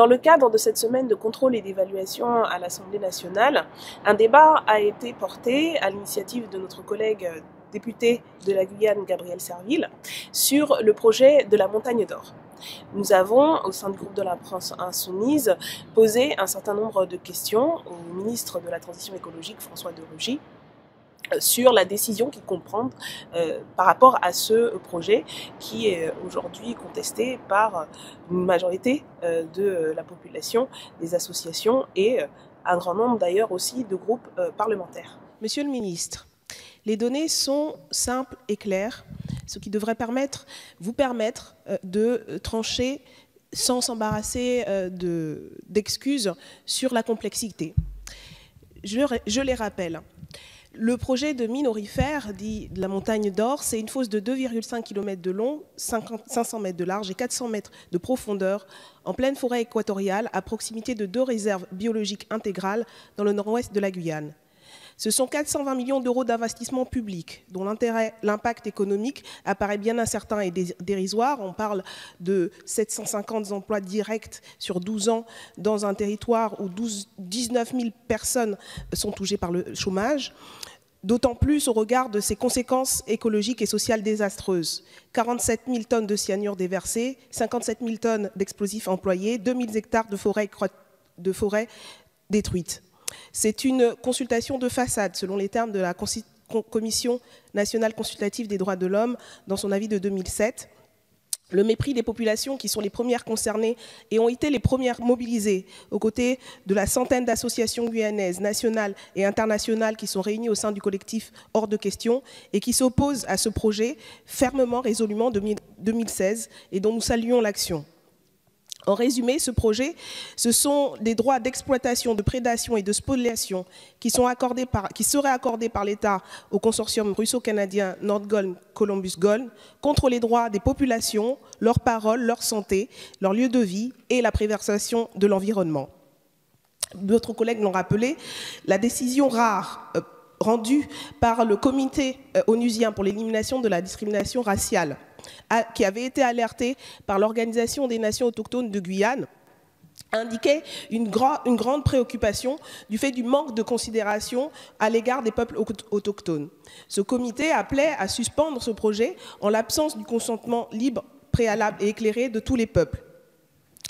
Dans le cadre de cette semaine de contrôle et d'évaluation à l'Assemblée nationale, un débat a été porté à l'initiative de notre collègue député de la Guyane, Gabriel Serville, sur le projet de la montagne d'or. Nous avons, au sein du groupe de la France Insoumise, posé un certain nombre de questions au ministre de la Transition écologique, François de Rugy, sur la décision qu'il comprend euh, par rapport à ce projet qui est aujourd'hui contesté par une majorité euh, de la population, des associations et euh, un grand nombre d'ailleurs aussi de groupes parlementaires. Monsieur le ministre, les données sont simples et claires, ce qui devrait vous permettre de trancher sans s'embarrasser d'excuses sur la complexité. Je, les rappelle. Le projet de mine aurifère, dit la montagne d'or, c'est une fosse de 2,5 km de long, 50, 500 mètres de large et 400 mètres de profondeur en pleine forêt équatoriale à proximité de deux réserves biologiques intégrales dans le nord-ouest de la Guyane. Ce sont 420 millions d'euros d'investissement public, dont l'impact économique apparaît bien incertain et dérisoire. On parle de 750 emplois directs sur 12 ans dans un territoire où 12, 19 000 personnes sont touchées par le chômage d'autant plus au regard de ses conséquences écologiques et sociales désastreuses. 47 000 tonnes de cyanure déversées, 57 000 tonnes d'explosifs employés, 2 000 hectares de forêts de forêt détruites. C'est une consultation de façade, selon les termes de la Commission nationale consultative des droits de l'homme dans son avis de 2007. Le mépris des populations qui sont les premières concernées et ont été les premières mobilisées aux côtés de la centaine d'associations guyanaises, nationales et internationales qui sont réunies au sein du collectif Hors de question et qui s'opposent à ce projet fermement, résolument de 2016 et dont nous saluons l'action. En résumé, ce projet, ce sont des droits d'exploitation, de prédation et de spoliation qui, seraient accordés par l'État au consortium russo-canadien Nord-Gold-Columbus-Gold contre les droits des populations, leurs paroles, leur santé, leur lieu de vie et la préservation de l'environnement. D'autres collègues l'ont rappelé, la décision rare rendue par le comité euh, onusien pour l'élimination de la discrimination raciale qui avait été alerté par l'Organisation des Nations autochtones de Guyane, indiquait une, grande préoccupation du fait du manque de considération à l'égard des peuples autochtones. Ce comité appelait à suspendre ce projet en l'absence du consentement libre, préalable et éclairé de tous les peuples.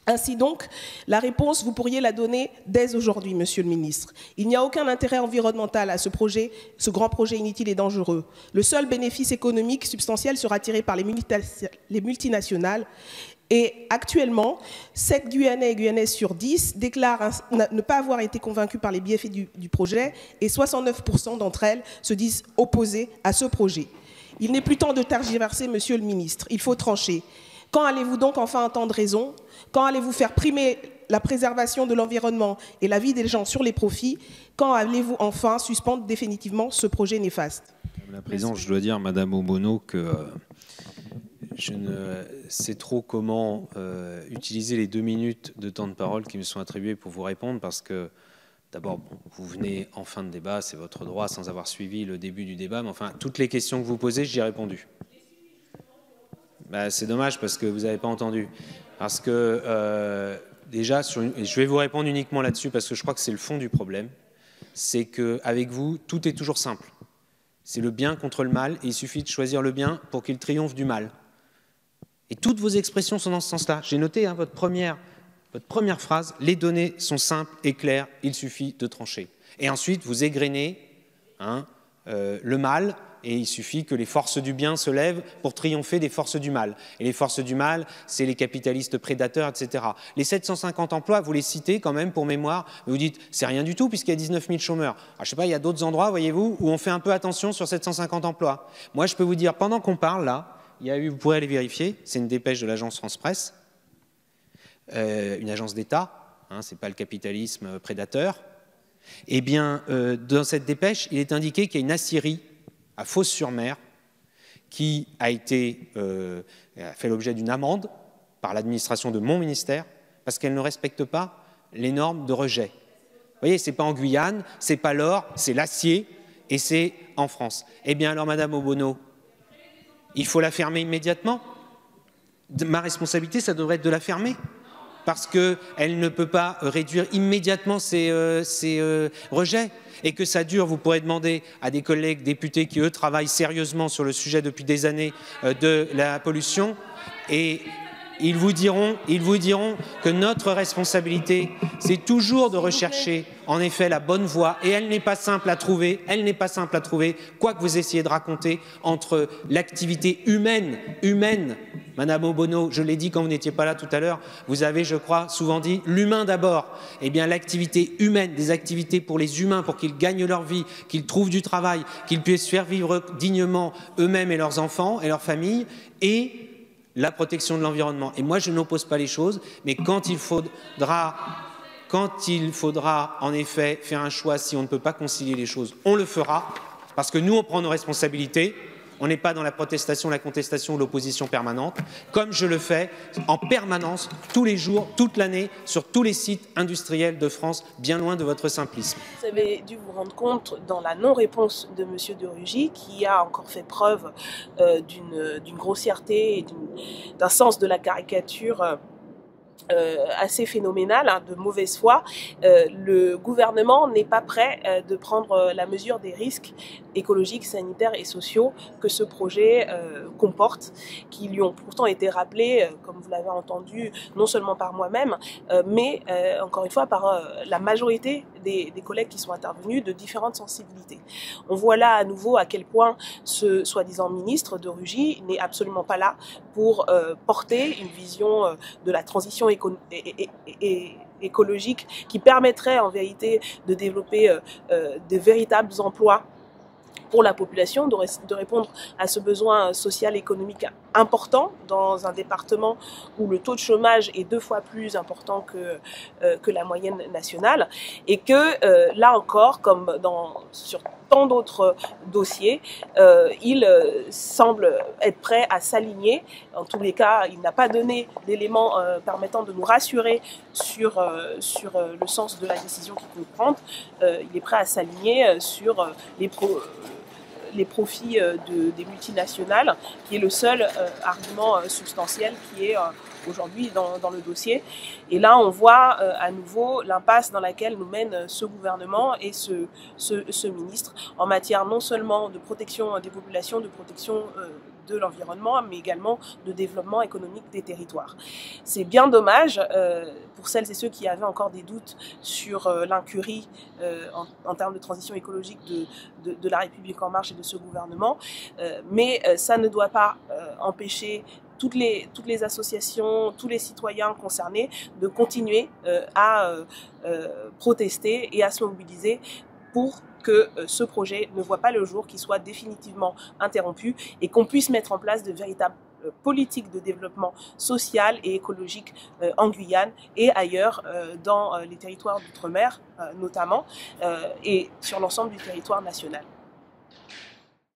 Ainsi donc, la réponse, vous pourriez la donner dès aujourd'hui, Monsieur le Ministre. Il n'y a aucun intérêt environnemental à ce projet, ce grand projet inutile et dangereux. Le seul bénéfice économique substantiel sera tiré par les multinationales. Et actuellement, 7 Guyanais et Guyanaises sur 10 déclarent ne pas avoir été convaincus par les bienfaits du, projet et 69% d'entre elles se disent opposées à ce projet. Il n'est plus temps de tergiverser, Monsieur le Ministre. Il faut trancher. Quand allez-vous donc enfin entendre raison? Quand allez-vous faire primer la préservation de l'environnement et la vie des gens sur les profits? Quand allez-vous enfin suspendre définitivement ce projet néfaste? Madame la Présidente, je dois dire, Madame Obono, que euh, je ne sais trop comment euh, utiliser les deux minutes de temps de parole qui me sont attribuées pour vous répondre, parce que D'abord, vous venez en fin de débat, c'est votre droit, sans avoir suivi le début du débat, mais enfin, toutes les questions que vous posez, j'y ai répondu. Bah, c'est dommage parce que vous n'avez pas entendu. Parce que euh, déjà, je vais vous répondre uniquement là-dessus parce que je crois que c'est le fond du problème. C'est qu'avec vous, tout est toujours simple. C'est le bien contre le mal il suffit de choisir le bien pour qu'il triomphe du mal. Et toutes vos expressions sont dans ce sens-là. J'ai noté hein, votre, première, votre première phrase les données sont simples et claires, il suffit de trancher. Et ensuite, vous égrenez hein, euh, le mal et il suffit que les forces du bien se lèvent pour triompher des forces du mal. Et les forces du mal, c'est les capitalistes prédateurs, etc. Les 750 emplois, vous les citez quand même pour mémoire, vous dites, c'est rien du tout puisqu'il y a 19 000 chômeurs. Alors, je sais pas, il y a d'autres endroits, voyez-vous, où on fait un peu attention sur 750 emplois. Moi, je peux vous dire, pendant qu'on parle là, il y a eu, vous pourrez aller vérifier, c'est une dépêche de l'agence France Presse, euh, une agence d'État, hein, c'est pas le capitalisme prédateur. Eh bien, euh, dans cette dépêche, il est indiqué qu'il y a une aciérie à Fos-sur-Mer, qui a, été, euh, fait l'objet d'une amende par l'administration de mon ministère parce qu'elle ne respecte pas les normes de rejet. Vous voyez, ce n'est pas en Guyane, ce n'est pas l'or, c'est l'acier et c'est en France. Eh bien alors, Madame Obono, il faut la fermer immédiatement? Ma responsabilité, ça devrait être de la fermer? Parce qu'elle ne peut pas réduire immédiatement ses, rejets et que ça dure, vous pourrez demander à des collègues députés qui, eux, travaillent sérieusement sur le sujet depuis des années de la pollution. Et ils vous diront, que notre responsabilité, c'est toujours de rechercher en effet la bonne voie et elle n'est pas simple à trouver, elle n'est pas simple à trouver, quoi que vous essayez de raconter entre l'activité humaine, humaine, Madame Obono, je l'ai dit quand vous n'étiez pas là tout à l'heure, vous avez, je crois, souvent dit l'humain d'abord. Eh bien, l'activité humaine, des activités pour les humains, pour qu'ils gagnent leur vie, qu'ils trouvent du travail, qu'ils puissent faire vivre dignement eux-mêmes et leurs enfants et leurs familles, et la protection de l'environnement. Et moi, je n'oppose pas les choses, mais quand il faudra en effet faire un choix, si on ne peut pas concilier les choses, on le fera, parce que nous, on prend nos responsabilités, on n'est pas dans la protestation, la contestation ou l'opposition permanente, comme je le fais en permanence, tous les jours, toute l'année, sur tous les sites industriels de France, bien loin de votre simplisme. Vous avez dû vous rendre compte dans la non-réponse de M. de Rugy, qui a encore fait preuve euh, d'une grossièreté et d'un sens de la caricature. Euh, euh, assez phénoménal, hein, de mauvaise foi, euh, le gouvernement n'est pas prêt euh, de prendre la mesure des risques écologiques, sanitaires et sociaux que ce projet comporte, qui lui ont pourtant été rappelés, comme vous l'avez entendu, non seulement par moi-même, mais encore une fois par la majorité des, collègues qui sont intervenus de différentes sensibilités. On voit là à nouveau à quel point ce soi-disant ministre de Rugy n'est absolument pas là pour porter une vision de la transition écologique qui permettrait en vérité de développer euh, euh, de véritables emplois pour la population, de, répondre à ce besoin social économique important dans un département où le taux de chômage est deux fois plus important que, euh, que la moyenne nationale et que là encore, comme dans, sur tant d'autres dossiers, euh, il euh, semble être prêt à s'aligner. En tous les cas, il n'a pas donné d'éléments euh, permettant de nous rassurer sur, sur le sens de la décision qu'il peut prendre. il est prêt à s'aligner sur les pro les profits de, des multinationales, qui est le seul argument substantiel qui est aujourd'hui dans, le dossier. Et là, on voit euh, à nouveau l'impasse dans laquelle nous mène euh, ce gouvernement et ce, ce, ministre en matière non seulement de protection des populations, de protection euh, de l'environnement, mais également de développement économique des territoires. C'est bien dommage pour celles et ceux qui avaient encore des doutes sur l'incurie en, termes de transition écologique de, de, la République en marche et de ce gouvernement, mais ça ne doit pas empêcher toutes les, toutes les associations, tous les citoyens concernés de continuer euh, à euh, euh, protester et à se mobiliser pour que ce projet ne voit pas le jour, qu'il soit définitivement interrompu et qu'on puisse mettre en place de véritables politiques de développement social et écologique en Guyane et ailleurs dans les territoires d'outre-mer notamment et sur l'ensemble du territoire national.